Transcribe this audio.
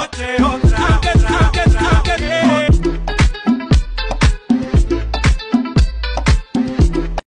noche.